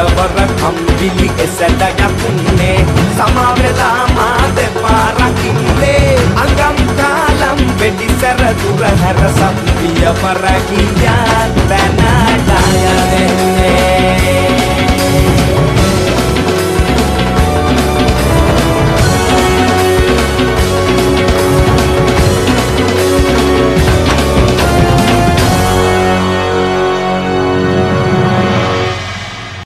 ගොඩවර කම්බිලි එසැඩ යකුන්නේ සමවෙලා මා දෙපා රකින්නේ අඟම් කාලම් වෙඩි සැර දුර හැර සත්විය පරයි